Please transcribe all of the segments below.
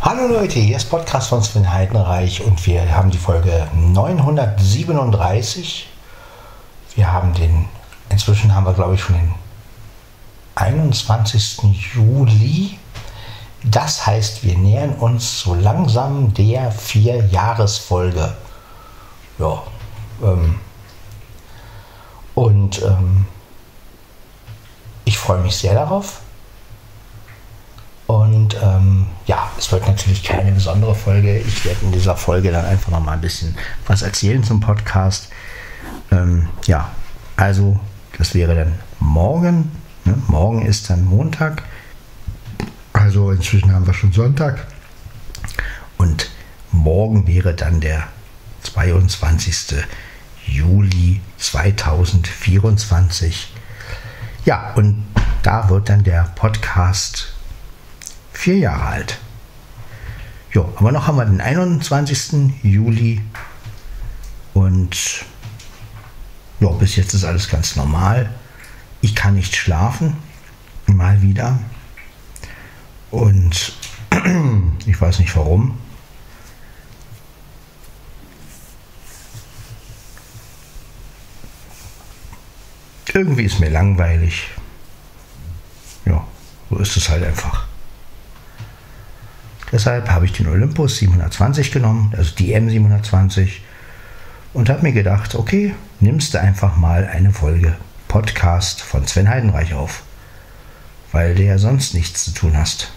Hallo Leute, hier ist Podcast von Sven Heidenreich und wir haben die Folge 937. Wir haben den, inzwischen haben wir glaube ich schon den 21. Juli. Das heißt, wir nähern uns so langsam der Vier-Jahres-Folge. Ja. Ähm, und ähm, ich freue mich sehr darauf. Und ähm, ja, es wird natürlich keine besondere Folge. Ich werde in dieser Folge dann einfach noch mal ein bisschen was erzählen zum Podcast. Ähm, ja, also das wäre dann morgen. Ne? Morgen ist dann Montag. Also inzwischen haben wir schon Sonntag. Und morgen wäre dann der 22. Juli 2024. Ja, und da wird dann der Podcast vier Jahre alt. Jo, aber noch haben wir den 21. Juli und ja, bis jetzt ist alles ganz normal. Ich kann nicht schlafen, mal wieder. Und ich weiß nicht warum. Irgendwie ist mir langweilig. Ja, so ist es halt einfach. Deshalb habe ich den Olympus 720 genommen, also die M720, und habe mir gedacht, okay, nimmst du einfach mal eine Folge Podcast von Sven Heidenreich auf, weil du ja sonst nichts zu tun hast.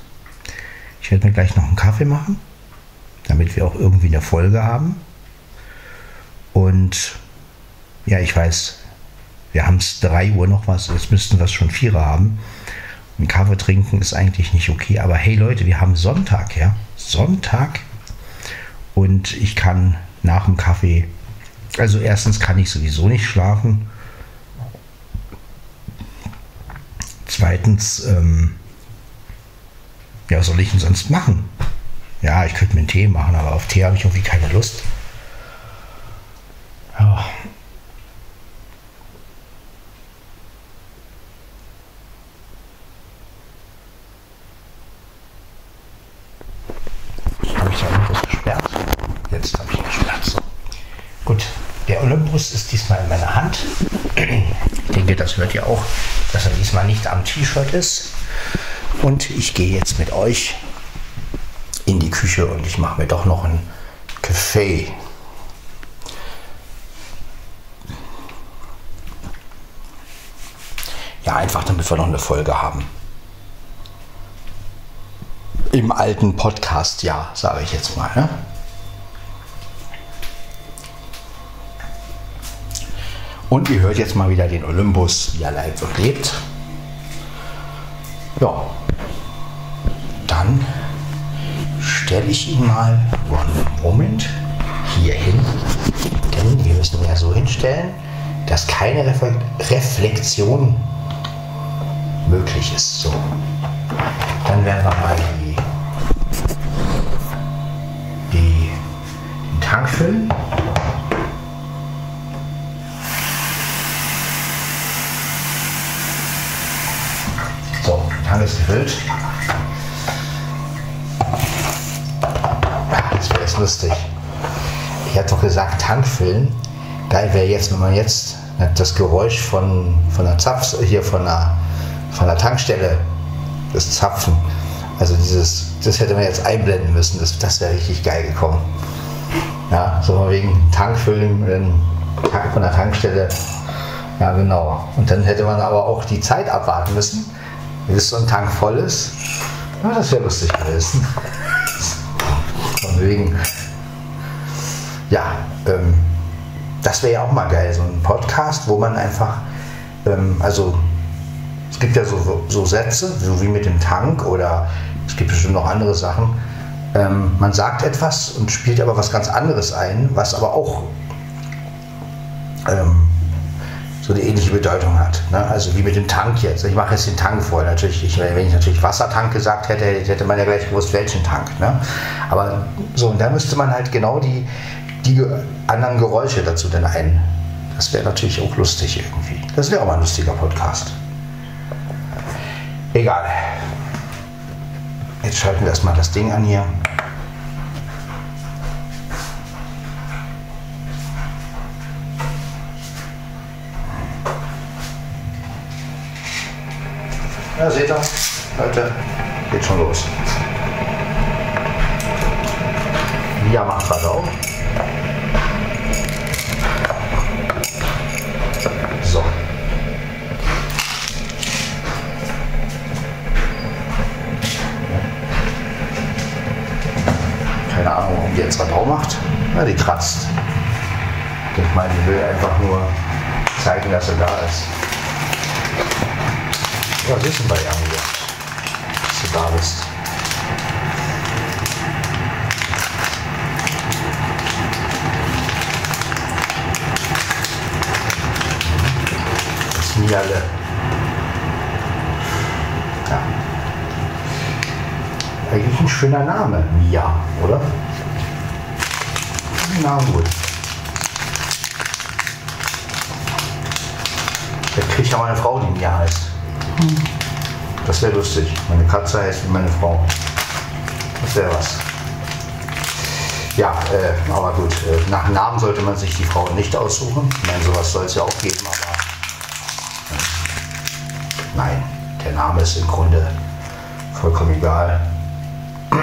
Ich werde mir gleich noch einen Kaffee machen, damit wir auch irgendwie eine Folge haben. Und ja, ich weiß, wir haben es 3 Uhr noch was, jetzt müssten wir es schon 4 haben. Ein Kaffee trinken ist eigentlich nicht okay, aber hey Leute, wir haben Sonntag, ja? Sonntag und ich kann nach dem Kaffee, also erstens kann ich sowieso nicht schlafen. Zweitens, ähm, ja, was soll ich denn sonst machen? Ja, ich könnte mir einen Tee machen, aber auf Tee habe ich irgendwie keine Lust. Ja, Olympus ist diesmal in meiner Hand. Ich denke, das hört ihr auch, dass er diesmal nicht am T-Shirt ist. Und ich gehe jetzt mit euch in die Küche und ich mache mir doch noch einen Kaffee. Ja, einfach damit wir noch eine Folge haben. Im alten Podcast, ja, sage ich jetzt mal. Ne? Und ihr hört jetzt mal wieder den Olympus, wie er lebt und lebt. Ja, dann stelle ich ihn mal einen Moment hier hin. Denn wir müssen ihn ja so hinstellen, dass keine Reflexion möglich ist. So. Dann werden wir mal die, die, den Tank füllen. Ist gefüllt. Das wäre jetzt lustig. Ich hatte doch gesagt, Tank füllen. Geil wäre jetzt, wenn man jetzt das Geräusch von, von der Zapf, hier von der, von der Tankstelle, das Zapfen, also dieses, das hätte man jetzt einblenden müssen, das, das wäre richtig geil gekommen. Ja, so mal wegen Tank füllen, von der Tankstelle. Ja, genau. Und dann hätte man aber auch die Zeit abwarten müssen bis so ein Tank voll ist. Ja, das wäre lustig gewesen. Von wegen. Ja, ähm, das wäre ja auch mal geil, so ein Podcast, wo man einfach, ähm, also es gibt ja so, so Sätze, so wie mit dem Tank oder es gibt bestimmt noch andere Sachen. Ähm, man sagt etwas und spielt aber was ganz anderes ein, was aber auch ähm, so eine ähnliche Bedeutung hat. Ne? Also wie mit dem Tank jetzt. Ich mache jetzt den Tank vor. Natürlich, ich, wenn ich natürlich Wassertank gesagt hätte, hätte man ja gleich gewusst, welchen Tank. Ne? Aber so, und da müsste man halt genau die, die anderen Geräusche dazu dann ein. Das wäre natürlich auch lustig irgendwie. Das wäre auch mal ein lustiger Podcast. Egal. Jetzt schalten wir erstmal das Ding an hier. Ja, seht ihr, Leute, geht schon los. Mia macht gerade auch. So. Keine Ahnung, warum die jetzt Radau macht. Na, die kratzt. Ich mal, die will einfach nur zeigen, dass sie da ist. Ja, du bei ihr hier, dass du da bist. Das Miale. Ja. Eigentlich ein schöner Name, Mia, oder? Na gut. Vielleicht kriege ich ja mal eine Frau, die Mia heißt. Das wäre lustig. Meine Katze heißt wie meine Frau. Das wäre was. Ja, äh, aber gut. Äh, nach Namen sollte man sich die Frau nicht aussuchen. Ich meine, sowas soll es ja auch geben, aber äh, nein, der Name ist im Grunde vollkommen egal.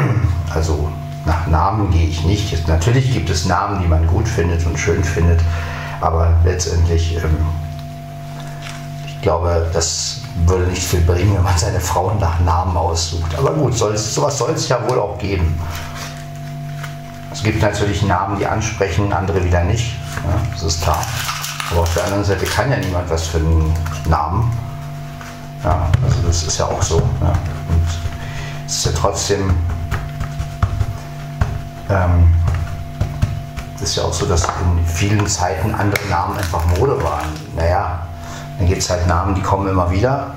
Also nach Namen gehe ich nicht. Jetzt, natürlich gibt es Namen, die man gut findet und schön findet, aber letztendlich, ähm, ich glaube, das würde nicht viel bringen, wenn man seine Frauen nach Namen aussucht. Aber gut, soll's, sowas soll es ja wohl auch geben. Es gibt natürlich Namen, die ansprechen, andere wieder nicht. Ja, das ist klar. Aber auf der anderen Seite kann ja niemand was für einen Namen. Ja, also das ist ja auch so. Ja. Und es ist ja trotzdem ähm, ist ja auch so, dass in vielen Zeiten andere Namen einfach Mode waren. Naja, dann gibt es halt Namen, die kommen immer wieder.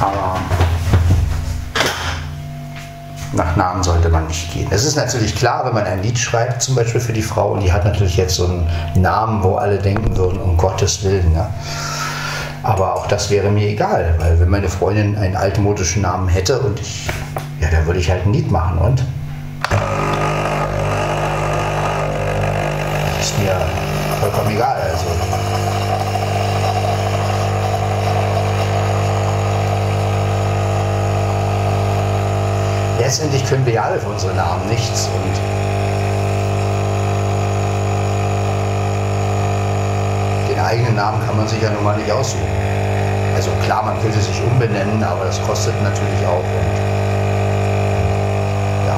Aber nach Namen sollte man nicht gehen. Es ist natürlich klar, wenn man ein Lied schreibt, zum Beispiel für die Frau, und die hat natürlich jetzt so einen Namen, wo alle denken würden, um Gottes Willen. Ne? Aber auch das wäre mir egal, weil wenn meine Freundin einen altmodischen Namen hätte und ich, ja, dann würde ich halt ein Lied machen und ist mir vollkommen egal. Also. Letztendlich können wir ja alle für unsere Namen nichts und den eigenen Namen kann man sich ja nun mal nicht aussuchen. Also klar, man könnte sich umbenennen, aber das kostet natürlich auch. Und, ja.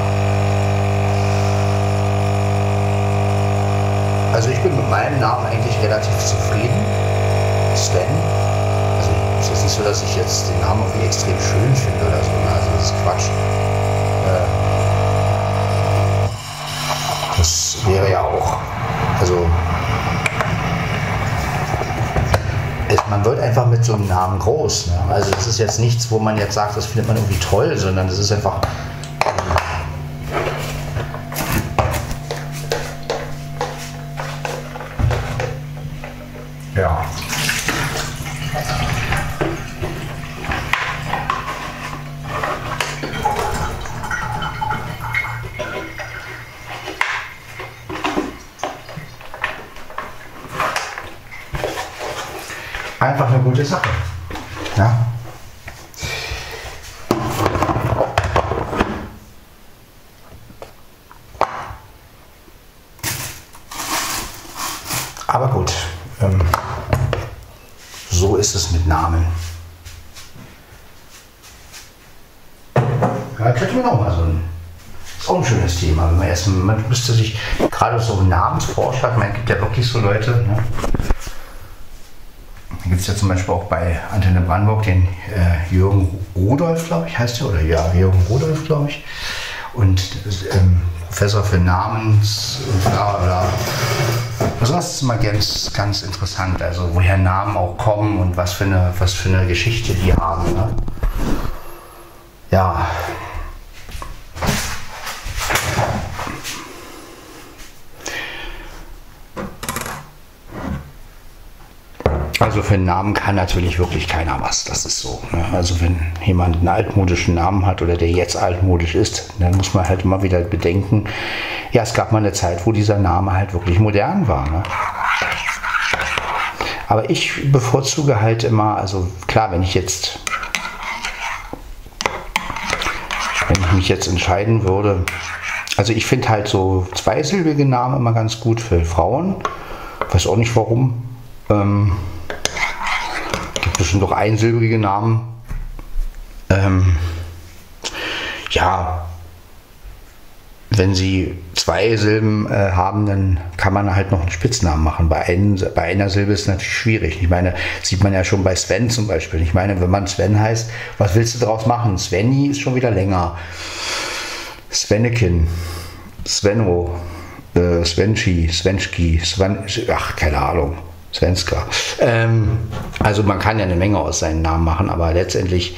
Also ich bin mit meinem Namen eigentlich relativ zufrieden. Sven. Also es ist nicht so, dass ich jetzt den Namen irgendwie extrem schön finde oder so. ne? Also das ist Quatsch. Das wäre ja auch, also es, man wird einfach mit so einem Namen groß. Ne? Also das ist jetzt nichts, wo man jetzt sagt, das findet man irgendwie toll, sondern das ist einfach. Ja. Einfach eine gute Sache. Ja. Aber gut, ähm, so ist es mit Namen. Ja, könnte man auch mal so ein, ist auch ein schönes Thema, wenn man erst, man müsste sich, gerade so Namensforscher, man gibt ja wirklich so Leute, ne? Da gibt es ja zum Beispiel auch bei Antenne Brandenburg den äh, Jürgen Rudolf, glaube ich, heißt der, oder ja, Jürgen Rudolf, glaube ich. Und ähm, Professor für Namens bla bla. Also das ist immer ganz, ganz interessant, also woher Namen auch kommen und was für eine, was für eine Geschichte die haben. Ne? Ja. Also also für einen Namen kann natürlich wirklich keiner was. Das ist so. Ne? Also wenn jemand einen altmodischen Namen hat oder der jetzt altmodisch ist, dann muss man halt immer wieder bedenken, ja, es gab mal eine Zeit, wo dieser Name halt wirklich modern war. Ne? Aber ich bevorzuge halt immer, also klar, wenn ich jetzt, wenn ich mich jetzt entscheiden würde, also ich finde halt so zweisilbige Namen immer ganz gut für Frauen. Weiß auch nicht warum. Ähm, auch einsilbige Namen. Ähm, ja, wenn sie zwei Silben äh, haben, dann kann man halt noch einen Spitznamen machen. Bei, ein, bei einer Silbe ist es natürlich schwierig. Ich meine, sieht man ja schon bei Sven zum Beispiel. Ich meine, wenn man Sven heißt, was willst du daraus machen? Svenny ist schon wieder länger. Svenekin, Svenno, äh, Svenchi, Svenski, Sven, ach, keine Ahnung. Svenska. Ähm, also man kann ja eine Menge aus seinen Namen machen, aber letztendlich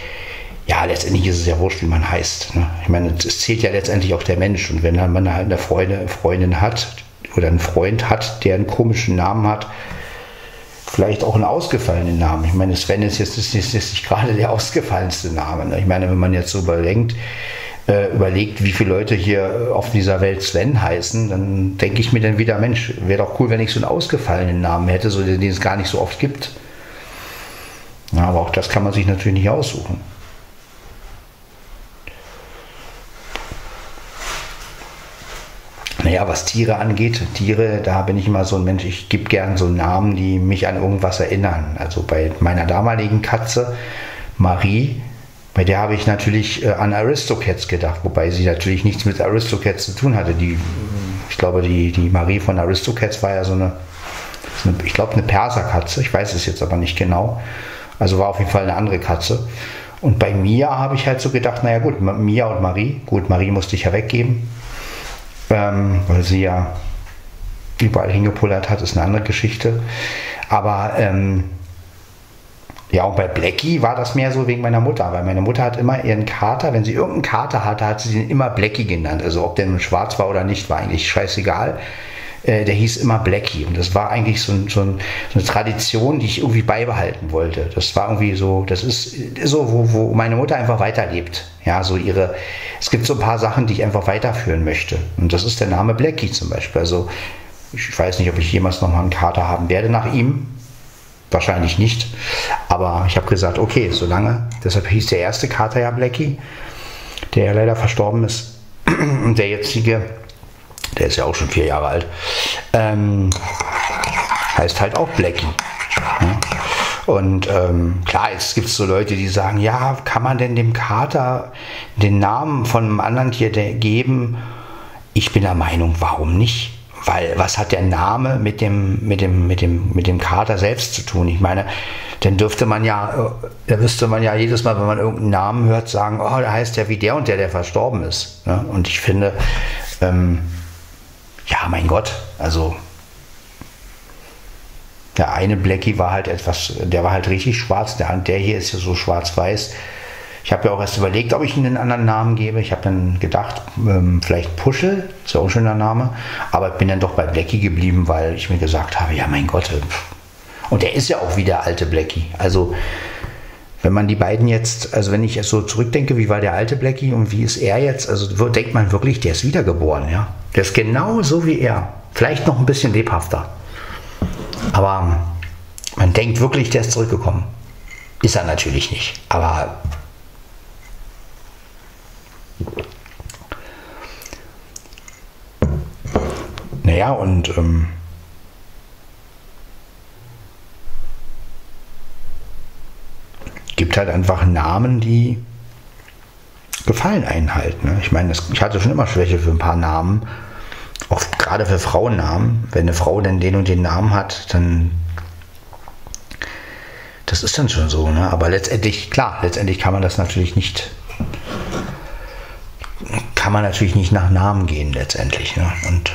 ja, letztendlich ist es ja wurscht, wie man heißt. Ne? Ich meine, es zählt ja letztendlich auch der Mensch. Und wenn man halt eine Freundin, Freundin hat oder einen Freund hat, der einen komischen Namen hat, vielleicht auch einen ausgefallenen Namen. Ich meine, Sven ist jetzt ist, ist, ist nicht gerade der ausgefallenste Name. Ne? Ich meine, wenn man jetzt so überdenkt, äh, überlegt, wie viele Leute hier auf dieser Welt Sven heißen, dann denke ich mir dann wieder, Mensch, wäre doch cool, wenn ich so einen ausgefallenen Namen hätte, so, den es gar nicht so oft gibt. Ja, aber auch das kann man sich natürlich nicht aussuchen. Naja, was Tiere angeht, Tiere, da bin ich immer so ein Mensch, ich gebe gern so Namen, die mich an irgendwas erinnern. Also bei meiner damaligen Katze, Marie, bei der habe ich natürlich äh, an Aristocats gedacht, wobei sie natürlich nichts mit Aristocats zu tun hatte. Die, ich glaube, die, die Marie von Aristocats war ja so eine, so eine ich glaube, eine Perserkatze, ich weiß es jetzt aber nicht genau. Also war auf jeden Fall eine andere Katze. Und bei Mia habe ich halt so gedacht, naja gut, Mia und Marie, gut, Marie musste ich ja weggeben, ähm, weil sie ja überall hingepullert hat, ist eine andere Geschichte. Aber ähm, ja, und bei Blackie war das mehr so wegen meiner Mutter, weil meine Mutter hat immer ihren Kater, wenn sie irgendeinen Kater hatte, hat sie ihn immer Blackie genannt. Also ob der nun schwarz war oder nicht, war eigentlich scheißegal. Äh, der hieß immer Blackie. Und das war eigentlich so, ein, so, ein, so, eine Tradition, die ich irgendwie beibehalten wollte. Das war irgendwie so, das ist so, wo, wo meine Mutter einfach weiterlebt. Ja, so ihre, es gibt so ein paar Sachen, die ich einfach weiterführen möchte. Und das ist der Name Blackie zum Beispiel. Also ich weiß nicht, ob ich jemals nochmal einen Kater haben werde nach ihm. Wahrscheinlich nicht. Aber ich habe gesagt, okay, solange, deshalb hieß der erste Kater ja Blackie, der ja leider verstorben ist. Und der jetzige der ist ja auch schon vier Jahre alt, ähm, heißt halt auch Blackie. Ja? Und ähm, klar, es gibt so Leute, die sagen, ja, kann man denn dem Kater den Namen von einem anderen Tier geben? Ich bin der Meinung, warum nicht? Weil was hat der Name mit dem, mit dem, mit dem, mit dem Kater selbst zu tun? Ich meine, dann dürfte man ja, äh, da müsste man ja jedes Mal, wenn man irgendeinen Namen hört, sagen, oh, der heißt ja wie der und der, der verstorben ist. Ja? Und ich finde, ähm, ja, mein Gott, also der eine Blackie war halt etwas, der war halt richtig schwarz, der, der hier ist ja so schwarz-weiß. Ich habe ja auch erst überlegt, ob ich ihm einen anderen Namen gebe. Ich habe dann gedacht, ähm, vielleicht Puschel, ist ja auch ein schöner Name. Aber bin dann doch bei Blackie geblieben, weil ich mir gesagt habe, ja mein Gott. Äh, und der ist ja auch wie der alte Blackie. Also wenn man die beiden jetzt, also wenn ich so zurückdenke, wie war der alte Blackie und wie ist er jetzt, also denkt man wirklich, der ist wiedergeboren, ja. Der ist genau so wie er. Vielleicht noch ein bisschen lebhafter. Aber man denkt wirklich, der ist zurückgekommen. Ist er natürlich nicht. Aber naja, und ähm, gibt halt einfach Namen, die gefallen einen halt. Ne? Ich meine, ich hatte schon immer Schwäche für ein paar Namen, auch gerade für Frauennamen. Wenn eine Frau denn den und den Namen hat, dann das ist dann schon so. Ne? Aber letztendlich, klar, letztendlich kann man das natürlich nicht kann man natürlich nicht nach Namen gehen letztendlich. Ne? Und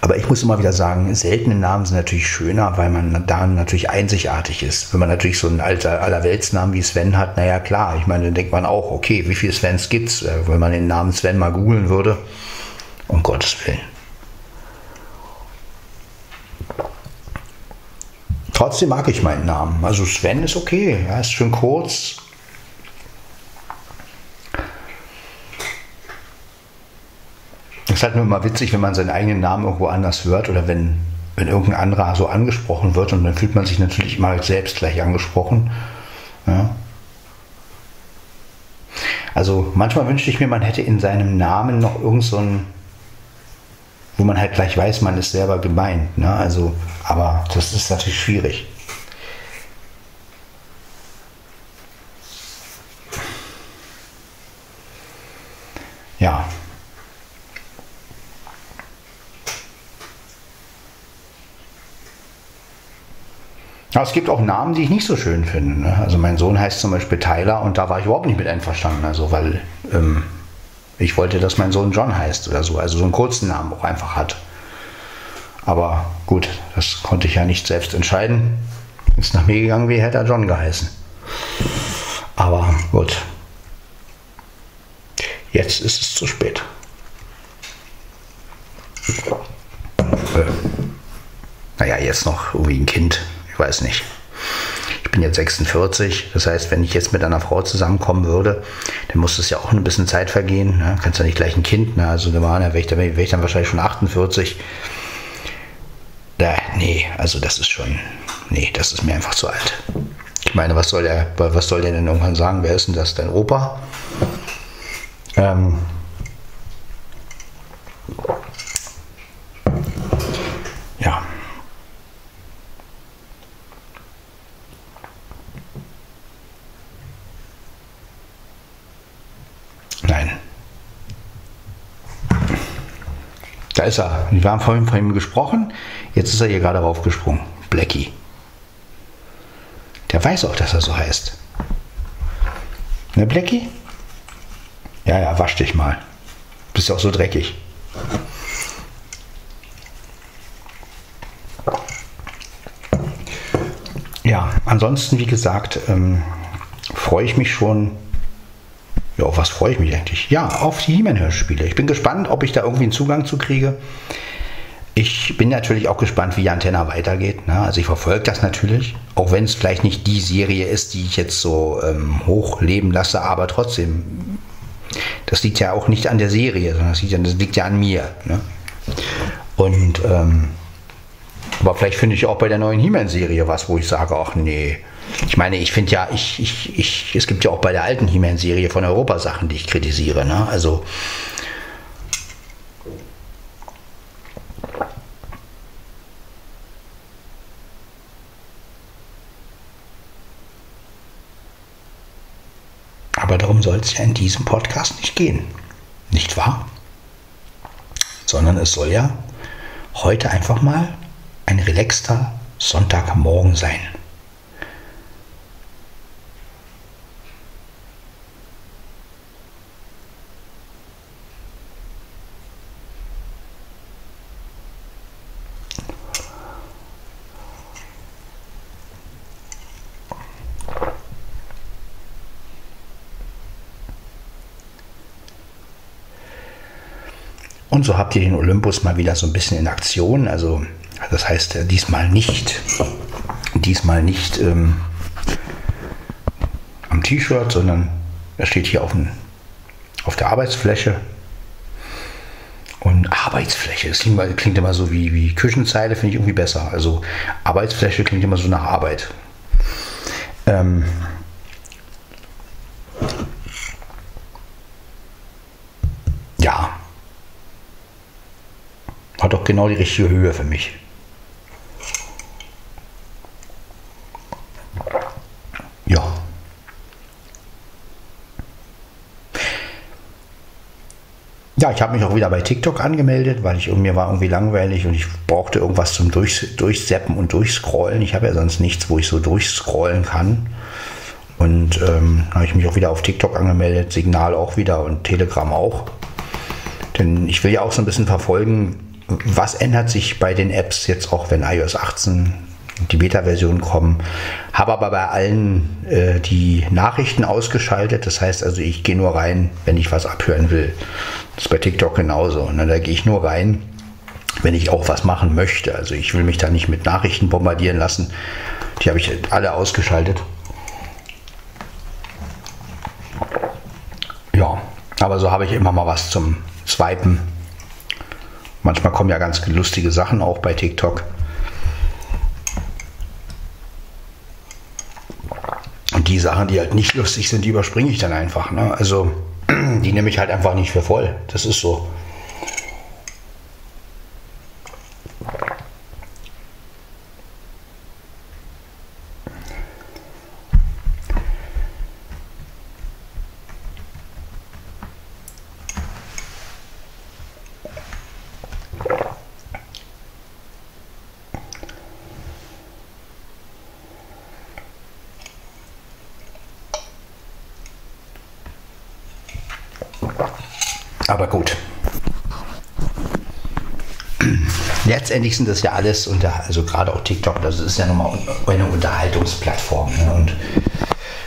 aber ich muss immer wieder sagen, seltene Namen sind natürlich schöner, weil man da natürlich einzigartig ist. Wenn man natürlich so einen alter Allerweltsnamen wie Sven hat, naja klar, ich meine, dann denkt man auch, okay, wie viele Svens gibt es, äh, wenn man den Namen Sven mal googeln würde. Um Gottes Willen. trotzdem mag ich meinen Namen. Also Sven ist okay, ja, ist schön kurz. Ist halt nur immer witzig, wenn man seinen eigenen Namen irgendwo anders hört oder wenn, wenn irgendein anderer so angesprochen wird und dann fühlt man sich natürlich immer selbst gleich angesprochen. Ja. Also manchmal wünschte ich mir, man hätte in seinem Namen noch irgend so ein, wo man halt gleich weiß, man ist selber gemeint. Ne? Also, aber das ist natürlich schwierig. Ja, Aber es gibt auch Namen, die ich nicht so schön finde. Ne? Also mein Sohn heißt zum Beispiel Tyler und da war ich überhaupt nicht mit einverstanden. Also weil ähm, ich wollte, dass mein Sohn John heißt oder so. Also so einen kurzen Namen auch einfach hat. Aber gut, das konnte ich ja nicht selbst entscheiden. Ist nach mir gegangen, wie hätte er John geheißen. Aber gut. Jetzt ist es zu spät. Äh, naja, jetzt noch irgendwie ein Kind ich weiß nicht. Ich bin jetzt 46, das heißt, wenn ich jetzt mit einer Frau zusammenkommen würde, dann muss es ja auch ein bisschen Zeit vergehen. Ne? Kannst ja nicht gleich ein Kind, ne? also da wäre ich, wär ich dann wahrscheinlich schon 48. Da, nee, also das ist schon, nee, das ist mir einfach zu alt. Ich meine, was soll der, was soll der denn irgendwann sagen? Wer ist denn das, dein Opa? Ähm, Da ist er. Wir haben vorhin von ihm gesprochen. Jetzt ist er hier gerade raufgesprungen. Blackie. Der weiß auch, dass er so heißt. Ne, Blackie? Ja, ja, wasch dich mal. Bist auch so dreckig. Ja, ansonsten, wie gesagt, ähm, freue ich mich schon ja, auf was freue ich mich eigentlich? Ja, auf die He-Man-Hörspiele. Ich bin gespannt, ob ich da irgendwie einen Zugang zu kriege. Ich bin natürlich auch gespannt, wie Antenna weitergeht. Ne? Also ich verfolge das natürlich, auch wenn es vielleicht nicht die Serie ist, die ich jetzt so ähm, hochleben lasse, aber trotzdem, das liegt ja auch nicht an der Serie, sondern das liegt ja, das liegt ja an mir. Ne? Und ähm, aber vielleicht finde ich auch bei der neuen He-Man-Serie was, wo ich sage, ach nee, ich meine, ich finde ja, ich, ich, ich, es gibt ja auch bei der alten He-Man-Serie von Europa Sachen, die ich kritisiere. Ne? Also Aber darum soll es ja in diesem Podcast nicht gehen. Nicht wahr? Sondern es soll ja heute einfach mal ein relaxter Sonntagmorgen sein. Und so habt ihr den Olympus mal wieder so ein bisschen in Aktion. Also das heißt äh, diesmal nicht, diesmal nicht ähm, am T-Shirt, sondern er steht hier auf, dem, auf der Arbeitsfläche. Und Arbeitsfläche, das klingt, klingt immer so wie, wie Küchenzeile, finde ich irgendwie besser. Also Arbeitsfläche klingt immer so nach Arbeit. Ähm, hat doch genau die richtige Höhe für mich. Ja. Ja, ich habe mich auch wieder bei TikTok angemeldet, weil ich mir war irgendwie langweilig und ich brauchte irgendwas zum Durch, Durchseppen und Durchscrollen. Ich habe ja sonst nichts, wo ich so durchscrollen kann. Und ähm, habe ich mich auch wieder auf TikTok angemeldet, Signal auch wieder und Telegram auch. Denn ich will ja auch so ein bisschen verfolgen, was ändert sich bei den Apps jetzt auch, wenn iOS 18 die Beta-Version kommen? Habe aber bei allen äh, die Nachrichten ausgeschaltet. Das heißt also, ich gehe nur rein, wenn ich was abhören will. Das ist bei TikTok genauso. Und da gehe ich nur rein, wenn ich auch was machen möchte. Also ich will mich da nicht mit Nachrichten bombardieren lassen. Die habe ich alle ausgeschaltet. Ja, aber so habe ich immer mal was zum Swipen. Manchmal kommen ja ganz lustige Sachen auch bei TikTok. Und die Sachen, die halt nicht lustig sind, die überspringe ich dann einfach. Ne? Also die nehme ich halt einfach nicht für voll. Das ist so. Aber gut. Letztendlich sind das ja alles, unter, also gerade auch TikTok, das ist ja nochmal eine Unterhaltungsplattform. Ne? Und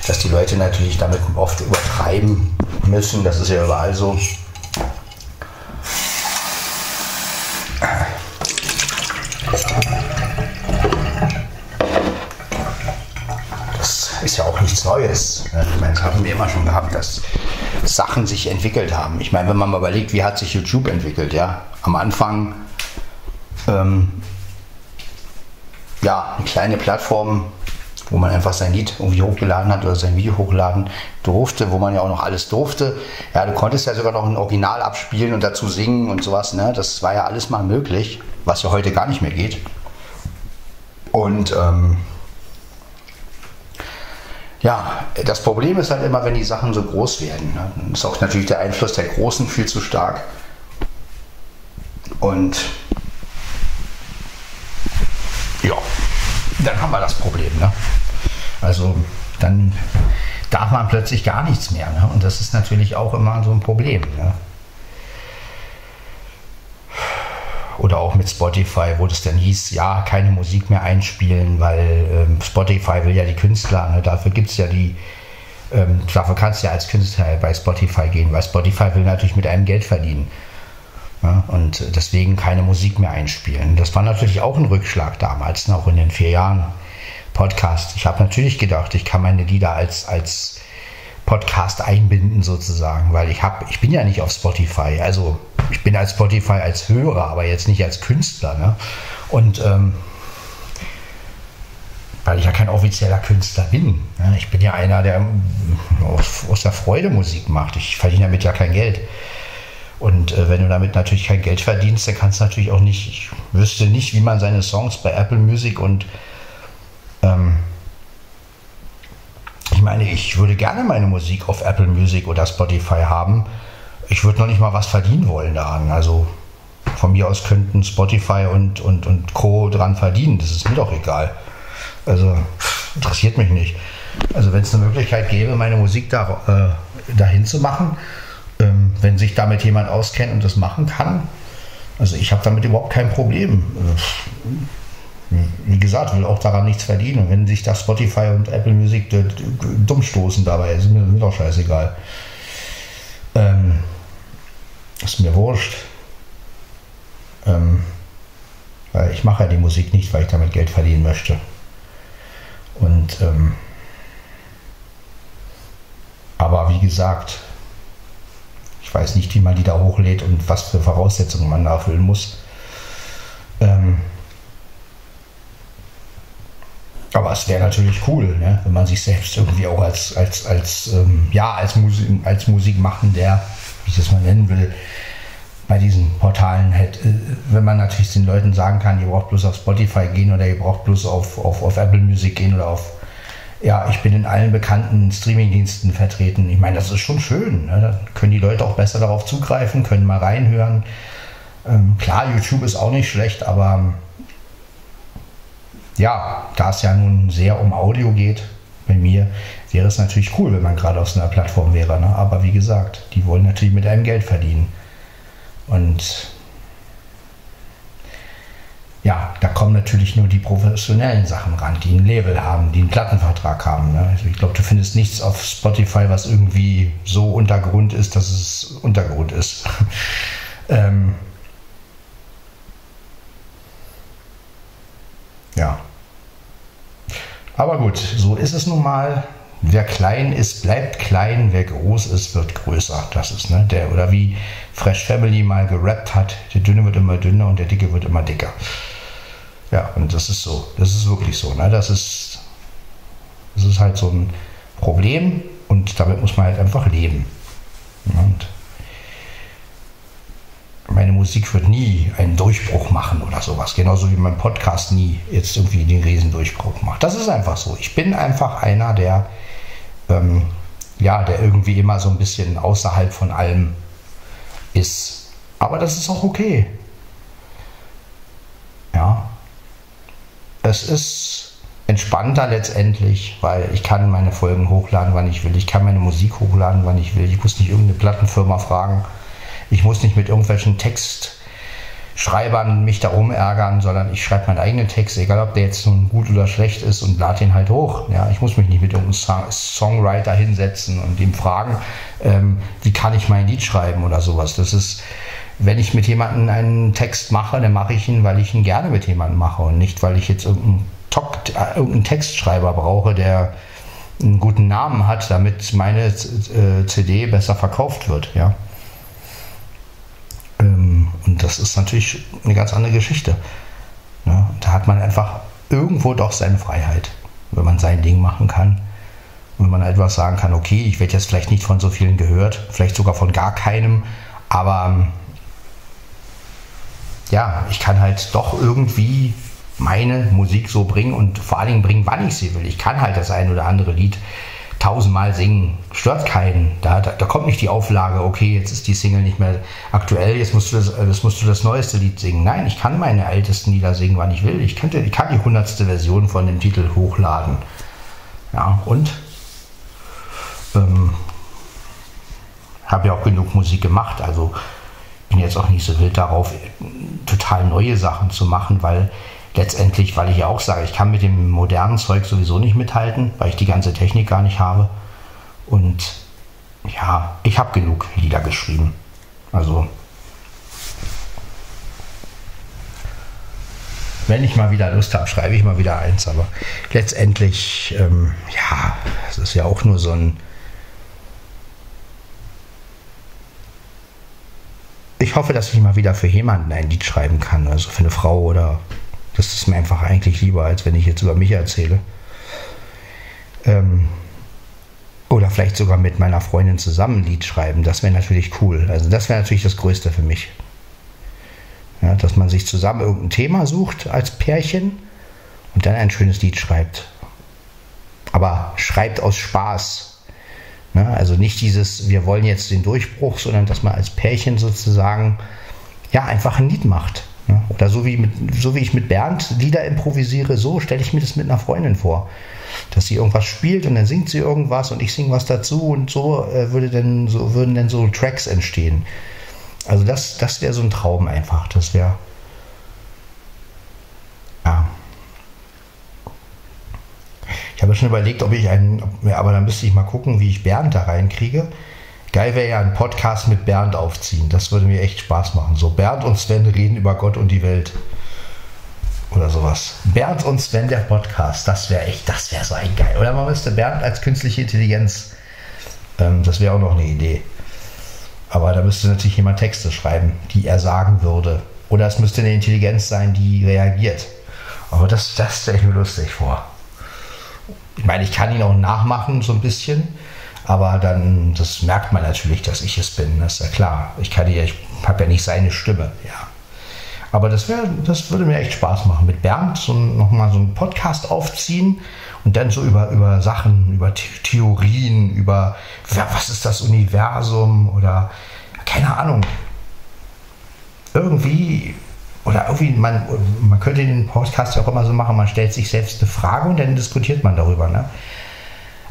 dass die Leute natürlich damit oft übertreiben müssen, das ist ja überall so. Das ist ja auch nichts Neues. Ne? Ich meine, das haben wir immer schon gehabt, dass Sachen sich entwickelt haben. Ich meine, wenn man mal überlegt, wie hat sich YouTube entwickelt, ja, am Anfang ähm, ja, eine kleine Plattform, wo man einfach sein Lied irgendwie hochgeladen hat oder sein Video hochgeladen durfte, wo man ja auch noch alles durfte. Ja, du konntest ja sogar noch ein Original abspielen und dazu singen und sowas, ne? Das war ja alles mal möglich, was ja heute gar nicht mehr geht. Und ähm, ja, das Problem ist halt immer, wenn die Sachen so groß werden. Ne? Dann ist auch natürlich der Einfluss der Großen viel zu stark. Und dann haben wir das Problem. Ne? Also dann darf man plötzlich gar nichts mehr. Ne? Und das ist natürlich auch immer so ein Problem. Ne? oder auch mit Spotify, wo das dann hieß, ja, keine Musik mehr einspielen, weil ähm, Spotify will ja die Künstler, ne? dafür gibt es ja die, ähm, dafür kannst du ja als Künstler bei Spotify gehen, weil Spotify will natürlich mit einem Geld verdienen. Ja? Und deswegen keine Musik mehr einspielen. Das war natürlich auch ein Rückschlag damals, ne? auch in den vier Jahren Podcast. Ich habe natürlich gedacht, ich kann meine Lieder als, als Podcast einbinden sozusagen, weil ich habe, ich bin ja nicht auf Spotify. Also ich bin als Spotify als Hörer, aber jetzt nicht als Künstler. Ne? Und ähm, weil ich ja kein offizieller Künstler bin. Ne? Ich bin ja einer, der aus, aus der Freude Musik macht. Ich verdiene damit ja kein Geld. Und äh, wenn du damit natürlich kein Geld verdienst, dann kannst du natürlich auch nicht, ich wüsste nicht, wie man seine Songs bei Apple Music und ähm, ich meine, ich würde gerne meine Musik auf Apple Music oder Spotify haben. Ich würde noch nicht mal was verdienen wollen daran. Also von mir aus könnten Spotify und, und, und Co. dran verdienen. Das ist mir doch egal. Also interessiert mich nicht. Also wenn es eine Möglichkeit gäbe, meine Musik da, äh, dahin zu machen, ähm, wenn sich damit jemand auskennt und das machen kann, also ich habe damit überhaupt kein Problem. Äh, wie gesagt, will auch daran nichts verdienen. Und wenn sich da Spotify und Apple Music dumm stoßen dabei, ist mir, doch scheißegal. Ähm, ist mir wurscht. Ähm, weil ich mache ja die Musik nicht, weil ich damit Geld verdienen möchte. Und ähm, aber wie gesagt, ich weiß nicht, wie man die da hochlädt und was für Voraussetzungen man da erfüllen muss. Ähm, aber es wäre natürlich cool, ne? wenn man sich selbst irgendwie auch als, als, als, ähm, ja, als, Musik, als Musikmachender, wie ich das mal nennen will, bei diesen Portalen hätte, äh, wenn man natürlich den Leuten sagen kann, ihr braucht bloß auf Spotify gehen oder ihr braucht bloß auf, auf, auf Apple Music gehen oder auf, ja, ich bin in allen bekannten Streamingdiensten vertreten. Ich meine, das ist schon schön. Ne? Dann können die Leute auch besser darauf zugreifen, können mal reinhören. Ähm, klar, YouTube ist auch nicht schlecht, aber ja, da es ja nun sehr um Audio geht, bei mir wäre es natürlich cool, wenn man gerade auf so einer Plattform wäre. Ne? Aber wie gesagt, die wollen natürlich mit einem Geld verdienen. Und ja, da kommen natürlich nur die professionellen Sachen ran, die ein Label haben, die einen Plattenvertrag haben. Ne? Also ich glaube, du findest nichts auf Spotify, was irgendwie so Untergrund ist, dass es Untergrund ist. ähm, ja. Aber gut, so ist es nun mal. Wer klein ist, bleibt klein. Wer groß ist, wird größer. Das ist, ne, der, oder wie Fresh Family mal gerappt hat, der Dünne wird immer dünner und der Dicke wird immer dicker. Ja, und das ist so. Das ist wirklich so. Ne? Das ist, das ist halt so ein Problem und damit muss man halt einfach leben. Und meine Musik wird nie einen Durchbruch machen oder sowas. Genauso wie mein Podcast nie jetzt irgendwie den Riesendurchbruch macht. Das ist einfach so. Ich bin einfach einer, der, ähm, ja, der irgendwie immer so ein bisschen außerhalb von allem ist. Aber das ist auch okay. Es ist entspannter letztendlich, weil ich kann meine Folgen hochladen, wann ich will. Ich kann meine Musik hochladen, wann ich will. Ich muss nicht irgendeine Plattenfirma fragen ich muss nicht mit irgendwelchen Textschreibern mich darum ärgern, sondern ich schreibe meinen eigenen Text, egal ob der jetzt nun gut oder schlecht ist und lade ihn halt hoch. Ja, ich muss mich nicht mit irgendeinem Songwriter hinsetzen und ihm fragen, ähm, wie kann ich mein Lied schreiben oder sowas. Das ist, wenn ich mit jemandem einen Text mache, dann mache ich ihn, weil ich ihn gerne mit jemandem mache und nicht, weil ich jetzt irgendeinen, Top, äh, irgendeinen Textschreiber brauche, der einen guten Namen hat, damit meine äh, CD besser verkauft wird. Ja. Ähm, und das ist natürlich eine ganz andere Geschichte. Ne? Da hat man einfach irgendwo doch seine Freiheit, wenn man sein Ding machen kann. wenn man etwas sagen kann, okay, ich werde jetzt vielleicht nicht von so vielen gehört, vielleicht sogar von gar keinem, aber ähm, ja, ich kann halt doch irgendwie meine Musik so bringen und vor allen Dingen bringen, wann ich sie will. Ich kann halt das ein oder andere Lied tausendmal singen, stört keinen. Da, da, da, kommt nicht die Auflage, okay, jetzt ist die Single nicht mehr aktuell, jetzt musst du das, jetzt musst du das neueste Lied singen. Nein, ich kann meine ältesten Lieder singen, wann ich will. Ich, könnte, ich kann die hundertste Version von dem Titel hochladen. Ja, und ähm, habe ja auch genug Musik gemacht, also bin jetzt auch nicht so wild darauf, total neue Sachen zu machen, weil letztendlich, weil ich ja auch sage, ich kann mit dem modernen Zeug sowieso nicht mithalten, weil ich die ganze Technik gar nicht habe. Und ja, ich habe genug Lieder geschrieben. Also, wenn ich mal wieder Lust habe, schreibe ich mal wieder eins. Aber letztendlich, ähm, ja, es ist ja auch nur so ein. Ich hoffe, dass ich mal wieder für jemanden ein Lied schreiben kann, also für eine Frau oder das ist mir einfach eigentlich lieber, als wenn ich jetzt über mich erzähle. Ähm, oder vielleicht sogar mit meiner Freundin zusammen ein Lied schreiben. Das wäre natürlich cool. Also das wäre natürlich das Größte für mich. Ja, dass man sich zusammen irgendein Thema sucht als Pärchen und dann ein schönes Lied schreibt. Aber schreibt aus Spaß. Ja, also nicht dieses, wir wollen jetzt den Durchbruch, sondern dass man als Pärchen sozusagen ja einfach ein Lied macht. Ja, oder so wie, mit, so wie ich mit Bernd Lieder improvisiere, so stelle ich mir das mit einer Freundin vor. Dass sie irgendwas spielt und dann singt sie irgendwas und ich singe was dazu und so, äh, würde denn, so würden dann so Tracks entstehen. Also das, das wäre so ein Traum einfach. Das wäre. Ja. Ich habe schon überlegt, ob ich einen, aber dann müsste ich mal gucken, wie ich Bernd da reinkriege. Geil wäre ja ein Podcast mit Bernd aufziehen. Das würde mir echt Spaß machen. So Bernd und Sven reden über Gott und die Welt. Oder sowas. Bernd und Sven der Podcast. Das wäre echt, das wäre so ein geil. Oder man müsste Bernd als künstliche Intelligenz. Ähm, das wäre auch noch eine Idee. Aber da müsste natürlich jemand Texte schreiben, die er sagen würde. Oder es müsste eine Intelligenz sein, die reagiert. Aber das, das stelle ich mir lustig vor. Ich meine, ich kann ihn auch nachmachen, so ein bisschen. Aber dann, das merkt man natürlich, dass ich es bin, das ist ja klar. Ich kann ja, ich habe ja nicht seine Stimme, ja. Aber das, wär, das würde mir echt Spaß machen, mit Bernd so nochmal so einen Podcast aufziehen und dann so über, über Sachen, über Theorien, über was ist das Universum oder keine Ahnung. Irgendwie, oder irgendwie, man, man könnte den Podcast ja auch immer so machen, man stellt sich selbst eine Frage und dann diskutiert man darüber. Ne?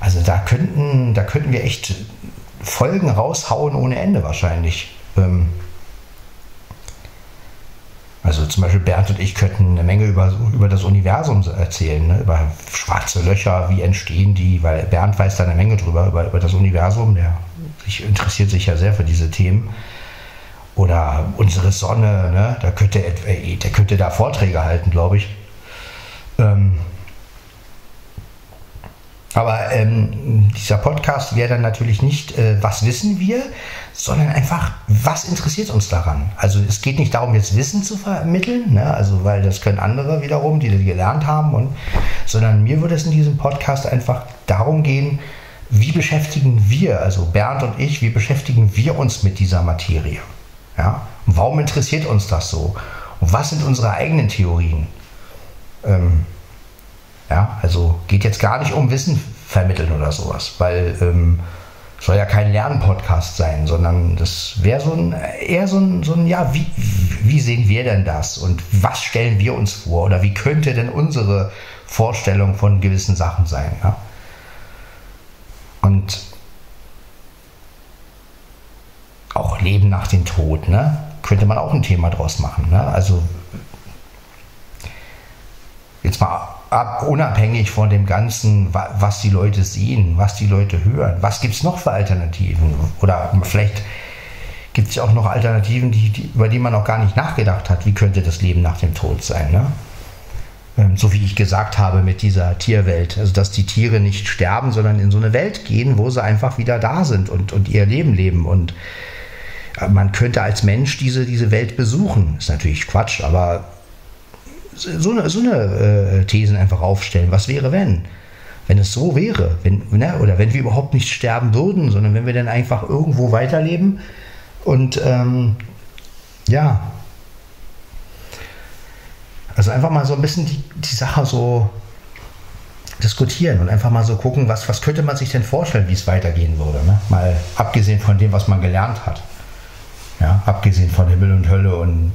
Also da könnten, da könnten wir echt Folgen raushauen ohne Ende wahrscheinlich. Ähm also zum Beispiel Bernd und ich könnten eine Menge über, über das Universum erzählen, ne? über schwarze Löcher, wie entstehen die, weil Bernd weiß da eine Menge drüber, über, über das Universum, der sich, interessiert sich ja sehr für diese Themen. Oder unsere Sonne, ne? da könnte, der könnte da Vorträge halten, glaube ich. Ähm Aber ähm, dieser Podcast wäre dann natürlich nicht, äh, was wissen wir, sondern einfach, was interessiert uns daran? Also es geht nicht darum, jetzt Wissen zu vermitteln, ne? also weil das können andere wiederum, die das gelernt haben, und, sondern mir würde es in diesem Podcast einfach darum gehen, wie beschäftigen wir, also Bernd und ich, wie beschäftigen wir uns mit dieser Materie? Ja? Und warum interessiert uns das so? Und was sind unsere eigenen Theorien? Ähm, ja, also geht jetzt gar nicht um Wissen vermitteln oder sowas, weil ähm, soll ja kein Lernpodcast sein, sondern das wäre so ein, eher so ein, so ein, ja, wie, wie sehen wir denn das und was stellen wir uns vor oder wie könnte denn unsere Vorstellung von gewissen Sachen sein? Ja? Und auch Leben nach dem Tod, ne? könnte man auch ein Thema draus machen. Ne? Also jetzt mal ab, unabhängig von dem Ganzen, was die Leute sehen, was die Leute hören, was gibt es noch für Alternativen? Oder vielleicht gibt es ja auch noch Alternativen, die, die, über die man noch gar nicht nachgedacht hat. Wie könnte das Leben nach dem Tod sein? Ne? Ähm, so wie ich gesagt habe mit dieser Tierwelt. Also, dass die Tiere nicht sterben, sondern in so eine Welt gehen, wo sie einfach wieder da sind und, und ihr Leben leben. Und man könnte als Mensch diese, diese Welt besuchen. Ist natürlich Quatsch, aber so eine, so eine äh, Thesen einfach aufstellen. Was wäre, wenn? Wenn es so wäre, wenn, ne, oder wenn wir überhaupt nicht sterben würden, sondern wenn wir dann einfach irgendwo weiterleben und ähm, ja, also einfach mal so ein bisschen die, die Sache so diskutieren und einfach mal so gucken, was, was könnte man sich denn vorstellen, wie es weitergehen würde. Ne? Mal abgesehen von dem, was man gelernt hat. Ja, abgesehen von Himmel und Hölle und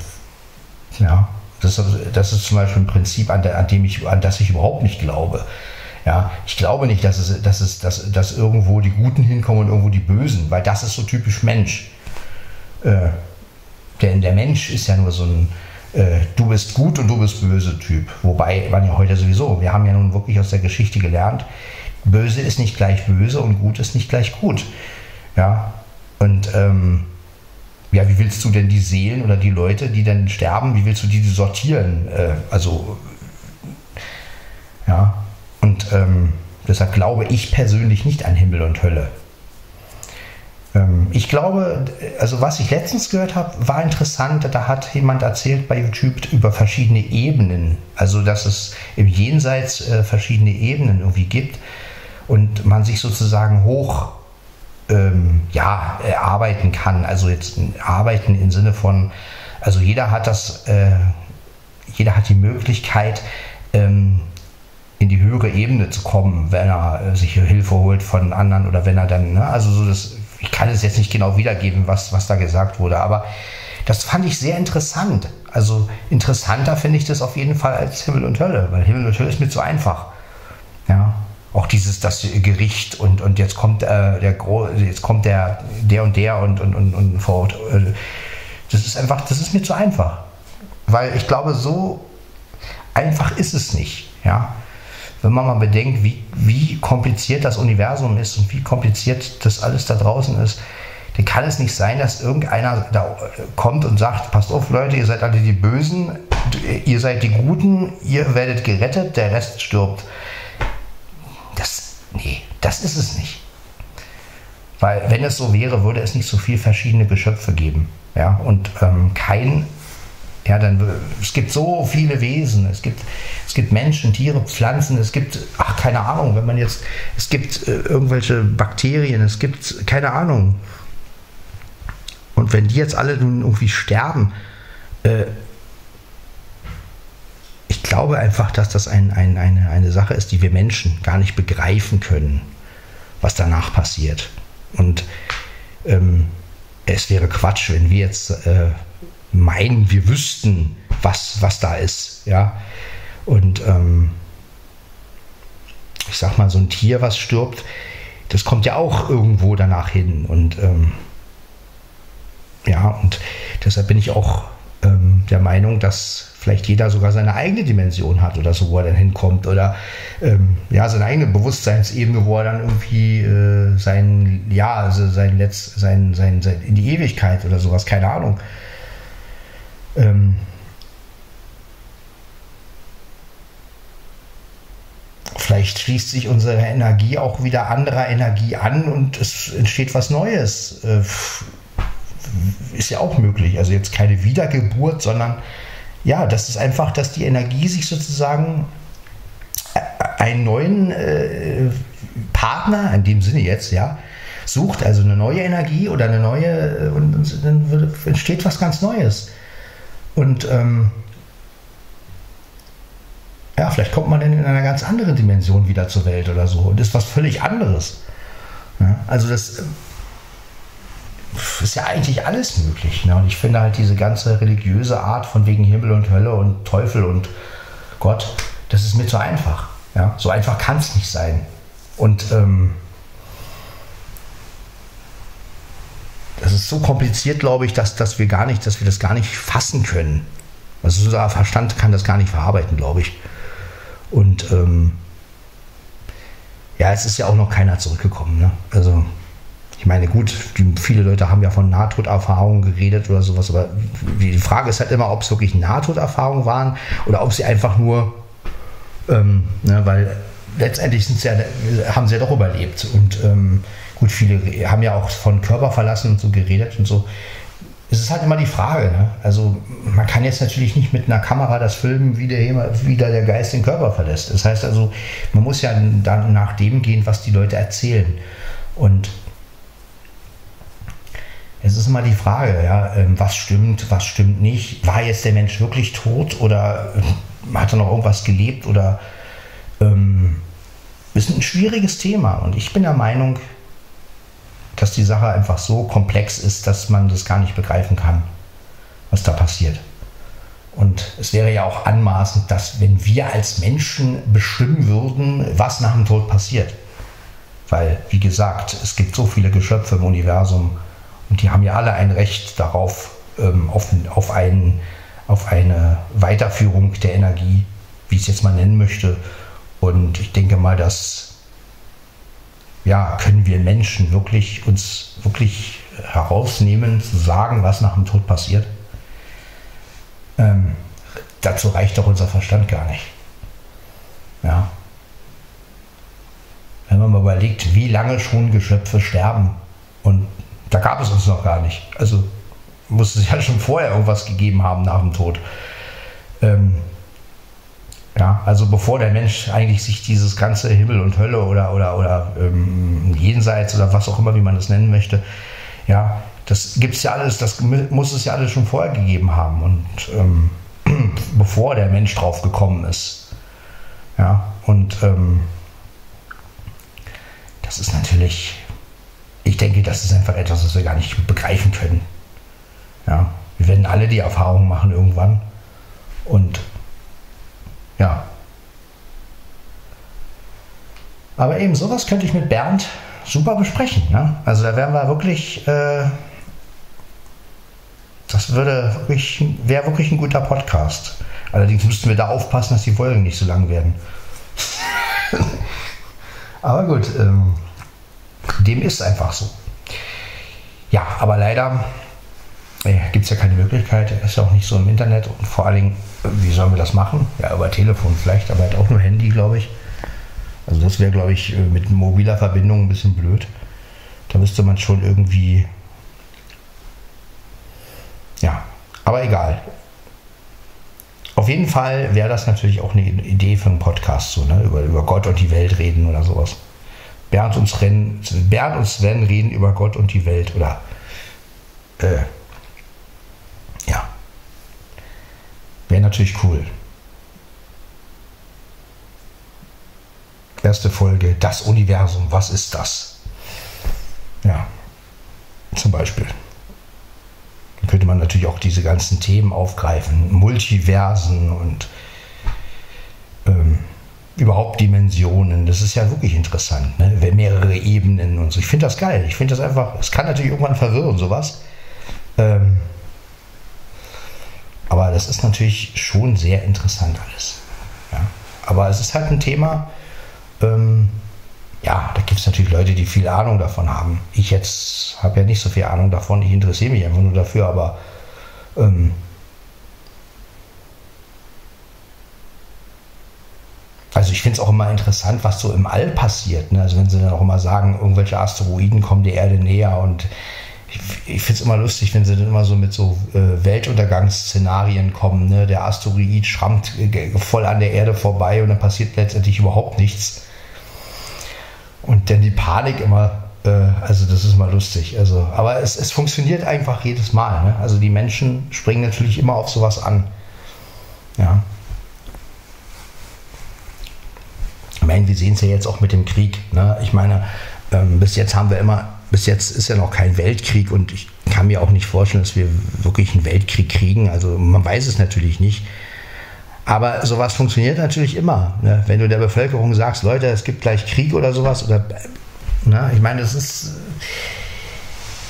ja, das, das ist zum Beispiel ein Prinzip, an, der, an, dem ich, an das ich überhaupt nicht glaube. Ja, ich glaube nicht, dass, es, dass, es, dass, dass irgendwo die Guten hinkommen und irgendwo die Bösen, weil das ist so typisch Mensch. Äh, denn der Mensch ist ja nur so ein äh, du bist gut und du bist böse Typ. Wobei man ja heute sowieso, wir haben ja nun wirklich aus der Geschichte gelernt, böse ist nicht gleich böse und gut ist nicht gleich gut. Ja, und ähm, ja, wie willst du denn die Seelen oder die Leute, die dann sterben, wie willst du die sortieren? Äh, also, ja, und ähm, deshalb glaube ich persönlich nicht an Himmel und Hölle. Ähm, ich glaube, also was ich letztens gehört habe, war interessant. Da hat jemand erzählt bei YouTube über verschiedene Ebenen. Also, dass es im Jenseits äh, verschiedene Ebenen irgendwie gibt und man sich sozusagen hoch ähm, ja, arbeiten kann. Also jetzt arbeiten im Sinne von, also jeder hat das, äh, jeder hat die Möglichkeit, ähm, in die höhere Ebene zu kommen, wenn er äh, sich Hilfe holt von anderen oder wenn er dann, ne, also so das, ich kann es jetzt nicht genau wiedergeben, was, was da gesagt wurde, aber das fand ich sehr interessant. Also interessanter finde ich das auf jeden Fall als Himmel und Hölle, weil Himmel und Hölle ist mir zu einfach. Ja, auch dieses das Gericht und, und jetzt kommt äh, der jetzt kommt der der und der und und und, und fort. Äh, das ist einfach, das ist mir zu einfach. Weil ich glaube, so einfach ist es nicht. Ja? Wenn man mal bedenkt, wie, wie kompliziert das Universum ist und wie kompliziert das alles da draußen ist, dann kann es nicht sein, dass irgendeiner da kommt und sagt, passt auf Leute, ihr seid alle die Bösen, ihr seid die Guten, ihr werdet gerettet, der Rest stirbt. Nee, das ist es nicht. Weil wenn es so wäre, würde es nicht so viele verschiedene Geschöpfe geben. Ja, und ähm, kein, ja, dann, es gibt so viele Wesen, es gibt, es gibt Menschen, Tiere, Pflanzen, es gibt, ach, keine Ahnung, wenn man jetzt, es gibt äh, irgendwelche Bakterien, es gibt, keine Ahnung. Und wenn die jetzt alle nun irgendwie sterben, äh, glaube einfach, dass das ein, ein, eine, eine Sache ist, die wir Menschen gar nicht begreifen können, was danach passiert. Und ähm, es wäre Quatsch, wenn wir jetzt äh, meinen, wir wüssten, was, was da ist. Ja? Und ähm, ich sag mal, so ein Tier, was stirbt, das kommt ja auch irgendwo danach hin. Und ähm, ja, und deshalb bin ich auch ähm, der Meinung, dass vielleicht jeder sogar seine eigene Dimension hat oder so, wo er dann hinkommt oder ähm, ja, seine eigene Bewusstseinsebene, wo er dann irgendwie äh, sein, ja, also sein Letz, sein, sein, sein, in die Ewigkeit oder sowas, keine Ahnung. Ähm, vielleicht schließt sich unsere Energie auch wieder anderer Energie an und es entsteht was Neues. Ist ja auch möglich. Also jetzt keine Wiedergeburt, sondern ja, das ist einfach, dass die Energie sich sozusagen äh, einen neuen äh, Partner, in dem Sinne jetzt, ja, sucht, also eine neue Energie oder eine neue, äh, und, und dann entsteht was ganz Neues. Und ähm, ja, vielleicht kommt man dann in einer ganz anderen Dimension wieder zur Welt oder so und ist was völlig anderes. Ja, also das ist ja eigentlich alles möglich. Ne? Und ich finde halt diese ganze religiöse Art von wegen Himmel und Hölle und Teufel und Gott, das ist mir zu einfach. Ja? So einfach kann es nicht sein. Und ähm, das ist so kompliziert, glaube ich, dass, dass wir gar nicht, dass wir das gar nicht fassen können. Also unser Verstand kann das gar nicht verarbeiten, glaube ich. Und ähm, ja, es ist ja auch noch keiner zurückgekommen. Ne? Also ich meine, gut, die, viele Leute haben ja von Nahtoderfahrungen geredet oder sowas, aber die Frage ist halt immer, ob es wirklich Nahtoderfahrungen waren oder ob sie einfach nur, ähm, ne, weil letztendlich sind's ja, haben sie ja doch überlebt. Und ähm, gut, viele haben ja auch von Körper verlassen und so geredet und so. Es ist halt immer die Frage. Ne? Also man kann jetzt natürlich nicht mit einer Kamera das filmen, wie der, wie der Geist den Körper verlässt. Das heißt also, man muss ja dann nach dem gehen, was die Leute erzählen. Und es ist immer die Frage, ja, ähm, was stimmt, was stimmt nicht. War jetzt der Mensch wirklich tot oder äh, hat er noch irgendwas gelebt oder ähm, ist ein schwieriges Thema. Und ich bin der Meinung, dass die Sache einfach so komplex ist, dass man das gar nicht begreifen kann, was da passiert. Und es wäre ja auch anmaßend, dass wenn wir als Menschen bestimmen würden, was nach dem Tod passiert. Weil, wie gesagt, es gibt so viele Geschöpfe im Universum, und die haben ja alle ein Recht darauf, ähm, auf, auf, ein, auf eine Weiterführung der Energie, wie ich es jetzt mal nennen möchte. Und ich denke mal, dass ja, können wir Menschen wirklich uns wirklich herausnehmen, zu sagen, was nach dem Tod passiert? Ähm, dazu reicht doch unser Verstand gar nicht. Ja. Wenn man mal überlegt, wie lange schon Geschöpfe sterben und da gab es uns noch gar nicht. Also muss es ja schon vorher irgendwas gegeben haben nach dem Tod. Ähm, ja, also bevor der Mensch eigentlich sich dieses ganze Himmel und Hölle oder, oder, oder ähm, Jenseits oder was auch immer, wie man das nennen möchte, ja, das gibt es ja alles, das muss es ja alles schon vorher gegeben haben und ähm, bevor der Mensch drauf gekommen ist. Ja, und ähm, das ist natürlich ich denke, das ist einfach etwas, was wir gar nicht begreifen können. Ja, wir werden alle die Erfahrung machen irgendwann. Und ja. Aber eben sowas könnte ich mit Bernd super besprechen. Ne? Also da wären wir wirklich, äh, das würde wirklich, wäre wirklich ein guter Podcast. Allerdings müssten wir da aufpassen, dass die Folgen nicht so lang werden. Aber gut, ähm, dem ist einfach so. Ja, aber leider äh, gibt es ja keine Möglichkeit, ist ja auch nicht so im Internet und vor allen Dingen, wie sollen wir das machen? Ja, über Telefon vielleicht, aber halt auch nur Handy, glaube ich. Also das wäre, glaube ich, äh, mit mobiler Verbindung ein bisschen blöd. Da müsste man schon irgendwie. Ja, aber egal. Auf jeden Fall wäre das natürlich auch eine Idee für einen Podcast, so, ne? über, über Gott und die Welt reden oder sowas. Bernd und, Sven, Bernd und Sven reden über Gott und die Welt oder äh, ja. Wäre natürlich cool. Erste Folge, das Universum, was ist das? Ja, zum Beispiel. Dann könnte man natürlich auch diese ganzen Themen aufgreifen, Multiversen und ähm, überhaupt Dimensionen. Das ist ja wirklich interessant. Ne? Mehrere Ebenen und so. Ich finde das geil. Ich finde das einfach, es kann natürlich irgendwann verwirren, sowas. Ähm, aber das ist natürlich schon sehr interessant alles. Ja? Aber es ist halt ein Thema, ähm, ja, da gibt es natürlich Leute, die viel Ahnung davon haben. Ich jetzt habe ja nicht so viel Ahnung davon, ich interessiere mich einfach nur dafür, aber ähm, Also ich finde es auch immer interessant, was so im All passiert. Ne? Also wenn sie dann auch immer sagen, irgendwelche Asteroiden kommen der Erde näher und ich, ich finde es immer lustig, wenn sie dann immer so mit so äh, Weltuntergangsszenarien kommen. Ne? Der Asteroid schrammt äh, voll an der Erde vorbei und dann passiert letztendlich überhaupt nichts. Und dann die Panik immer, äh, also das ist mal lustig. Also, aber es, es funktioniert einfach jedes Mal. Ne? Also die Menschen springen natürlich immer auf sowas an. Ja. Ich meine, wir sehen es ja jetzt auch mit dem Krieg. Ne? Ich meine, ähm, bis jetzt haben wir immer, bis jetzt ist ja noch kein Weltkrieg und ich kann mir auch nicht vorstellen, dass wir wirklich einen Weltkrieg kriegen. Also man weiß es natürlich nicht. Aber sowas funktioniert natürlich immer. Ne? Wenn du der Bevölkerung sagst, Leute, es gibt gleich Krieg oder sowas, oder ne? ich meine, das ist